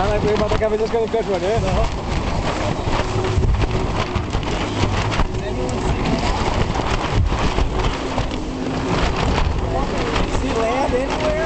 Nada que matacabezas con el casual, ¿eh? No. Silé dentro